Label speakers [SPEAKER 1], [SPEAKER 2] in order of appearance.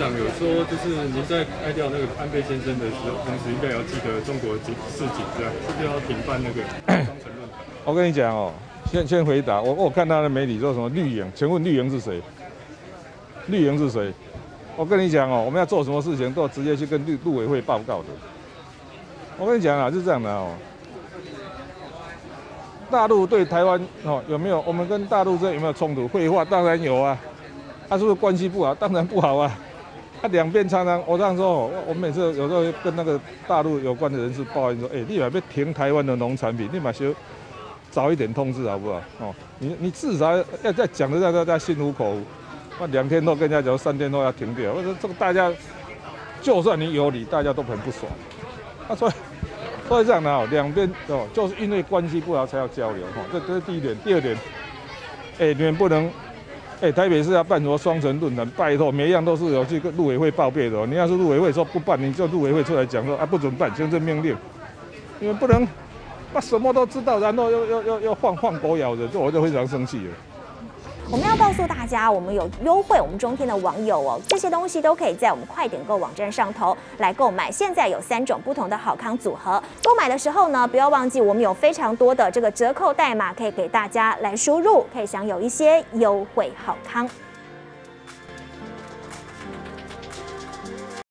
[SPEAKER 1] 长有说，就是您在开掉那个安倍先生的时候，同时应该要记得中国警市警这样，是不是要停办那个？
[SPEAKER 2] 我跟你讲哦，先先回答我，我看他的媒体说什么绿营，请问绿营是谁？绿营是谁？我跟你讲哦，我们要做什么事情都直接去跟绿陆委会报告的。我跟你讲啊，是这样的哦。大陆对台湾哦有没有？我们跟大陆这有没有冲突？废话当然有啊。他是不是关系不好？当然不好啊。他两边常常，我这样说，我我每次有时候跟那个大陆有关的人士抱怨说，哎，立马被停台湾的农产品，立马修早一点通知好不好？哦，你你至少要再讲的让大家心服口服。那两天后跟人家讲，三天后要停掉，我说这个大家，就算你有理，大家都很不爽。他说。所以这样的哦，两边哦，就是因为关系不好才要交流哈，这这是第一点。第二点，哎，你们不能，哎，台北市要办什么双城论坛，拜托，每一样都是有去跟陆委会报备的哦。你要是陆委会说不办，你就陆委会出来讲说啊，不准办，行政命令。你们不能，把什么都知道，然后又又又又放放狗咬人，这我就非常生气了。
[SPEAKER 3] 我们要告诉大家，我们有优惠，我们中天的网友哦，这些东西都可以在我们快点购网站上头来购买。现在有三种不同的好康组合，购买的时候呢，不要忘记我们有非常多的这个折扣代码可以给大家来输入，可以享有一些优惠好康。